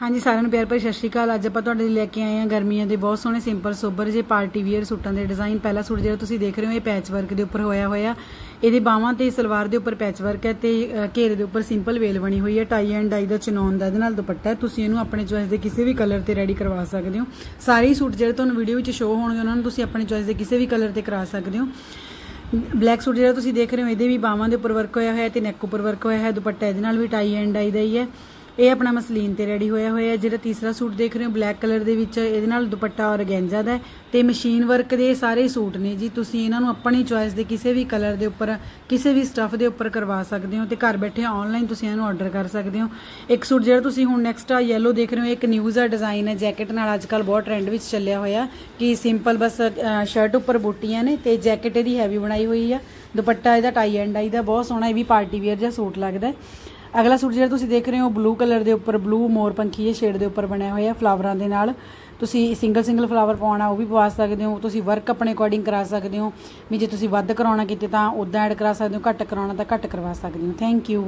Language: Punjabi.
ਹਾਂਜੀ, ਸਾਰਿਆਂ ਨੂੰ ਪਿਆਰ ਭਰੀ ਸਤਿ ਸ਼੍ਰੀ ਅਕਾਲ। ਅੱਜ ਆਪਾਂ ਤੁਹਾਡੇ ਲਈ ਲੈ ਕੇ ਆਏ ਹਾਂ ਗਰਮੀਆਂ ਦੇ ਬਹੁਤ ਸੋਹਣੇ ਸਿੰਪਲ ਸੋਬਰ ਜੇ ਪਾਰਟੀ ਵੀਅਰ ਸੂਟਾਂ ਦੇ ਡਿਜ਼ਾਈਨ ਪਹਿਲਾ ਸੂਟ ਜਿਹੜਾ ਤੁਸੀਂ ਦੇਖ ਰਹੇ ਹੋ, ਇਹ ਪੈਚ ਵਰਕ ਦੇ ਉੱਪਰ ਹੋਇਆ ਹੋਇਆ। ਇਹਦੇ ਬਾਹਾਂ ਤੇ ਸਲਵਾਰ ਦੇ ਉੱਪਰ ਪੈਚ ਵਰਕ ਹੈ ਤੇ ਘੇਰੇ ਦੇ ਉੱਪਰ ਸਿੰਪਲ ਵੇਲ ਬਣੀ ਹੋਈ ਹੈ। ਟਾਈ ਐਂਡ ਡਾਈ ਦਾ ਚਨੌਨ ਦਾ, ਇਹਦੇ ਨਾਲ ਦੁਪੱਟਾ ਤੁਸੀਂ ਇਹਨੂੰ ਆਪਣੇ ਚੋਇਸ ਦੇ ਕਿਸੇ ਵੀ ਕਲਰ ਤੇ ਰੈਡੀ ਕਰਵਾ ਸਕਦੇ ਹੋ। ਸਾਰੇ ਹੀ ਸੂਟ ਜਿਹੜੇ ਤੁਹਾਨੂੰ ਵੀਡੀਓ ਵਿੱਚ ਸ਼ੋ ਹੋਣਗੇ, ਉਹਨਾਂ ਨੂੰ ਤੁਸੀਂ ਆਪਣੇ ਚੋਇਸ ਦੇ ਕਿਸੇ ਵੀ ਕਲਰ ਤੇ ਕਰਾ ਸਕਦੇ ਹੋ। ਬਲੈਕ ਸੂਟ ਜਿਹੜਾ ਤੁਸੀਂ ਦੇਖ ਰਹੇ ਹੋ, ਇਹਦੇ ਵੀ ਬਾਹਾਂ ਦੇ ਉੱਪਰ ਵਰਕ ਹੋਇਆ ਹੋਇਆ ਤੇ ਨੈਕ ਉੱਪਰ ਵਰਕ ਹੋਇਆ ਹੈ। ਦੁਪੱਟਾ ਇਹਦੇ ਨਾਲ ਵੀ ਟਾਈ ਐਂਡ ਡਾਈ ਦਾ ਹੀ ਹੈ। ਇਹ ਆਪਣਾ ਮਸਲੀਨ ਤੇ ਰੈਡੀ ਹੋਇਆ ਹੋਇਆ ਹੈ, ਜਿਹੜਾ ਤੀਸਰਾ ਸੂਟ ਦੇਖ ਰਹੇ ਹੋ ਬਲੈਕ ਕਲਰ ਦੇ ਵਿੱਚ, ਇਹਦੇ ਨਾਲ ਦੁਪੱਟਾ ਔਰਗੈਂਜਾ ਦਾ ਹੈ ਤੇ ਮਸ਼ੀਨ ਵਰਕ ਦੇ ਸਾਰੇ ਸੂਟ ਨੇ ਜੀ। ਤੁਸੀਂ ਇਹਨਾਂ ਨੂੰ ਆਪਣੀ ਚੁਆਇਸ ਦੇ ਕਿਸੇ ਵੀ ਕਲਰ ਦੇ ਉੱਪਰ, ਕਿਸੇ ਵੀ ਸਟੱਫ ਦੇ ਉੱਪਰ ਕਰਵਾ ਸਕਦੇ ਹੋ ਤੇ ਘਰ ਬੈਠੇ ਆਨਲਾਈਨ ਤੁਸੀਂ ਇਹਨੂੰ ਆਰਡਰ ਕਰ ਸਕਦੇ ਹੋ। ਇੱਕ ਸੂਟ ਜਿਹੜਾ ਤੁਸੀਂ ਹੁਣ ਨੈਕਸਟ ਆ ਯੈਲੋ ਦੇਖ ਰਹੇ ਹੋ, ਇੱਕ ਨਿਊਜ਼ ਦਾ ਡਿਜ਼ਾਈਨ ਹੈ ਜੈਕਟ ਨਾਲ ਅੱਜਕੱਲ ਬਹੁਤ ਟ੍ਰੈਂਡ ਵਿੱਚ ਚੱਲਿਆ ਹੋਇਆ ਕਿ ਸਿੰਪਲ ਬਸ ਸ਼ਰਟ ਉੱਪਰ ਬੂਟੀਆਂ ਨੇ ਤੇ ਜੈਕਟ ਇਹਦੀ ਹੈਵੀ ਬਣਾਈ ਹੋਈ ਆ। ਦੁਪੱਟਾ ਇਹਦਾ ਟਾਈ ਐਂਡ ਆਈ ਦਾ ਬਹੁਤ ਸੋਹਣਾ, ਇਹ ਵੀ ਪਾਰਟੀ ਵੇਅਰ ਜਿਹਾ ਸੂਟ ਲੱਗਦਾ ਅਗਲਾ ਸੂਟ ਜਿਹੜਾ ਤੁਸੀਂ ਦੇਖ ਰਹੇ ਹੋ ਬਲੂ ਕਲਰ ਦੇ ਉੱਪਰ ਬਲੂ ਮੋਰ ਪੰਖੀ ਇਹ ਸ਼ੇਡ ਦੇ ਉੱਪਰ ਬਣਿਆ ਹੋਇਆ ਫਲਾਵਰਾਂ ਦੇ ਨਾਲ। ਤੁਸੀਂ ਸਿੰਗਲ ਸਿੰਗਲ ਫਲਾਵਰ ਪਾਉਣਾ, ਉਹ ਵੀ ਪਵਾ ਸਕਦੇ ਹੋ। ਤੁਸੀਂ ਵਰਕ ਆਪਣੇ ਅਕੋਰਡਿੰਗ ਕਰਾ ਸਕਦੇ ਹੋ। ਵੀ ਜੇ ਤੁਸੀਂ ਵੱਧ ਕਰਾਉਣਾ ਕਿਤੇ ਤਾਂ ਉਦਾਂ ਐਡ ਕਰਾ ਸਕਦੇ ਹੋ, ਘੱਟ ਕਰਾਉਣਾ ਤਾਂ ਘੱਟ ਕਰਵਾ ਸਕਦੇ ਹੋ। Thank you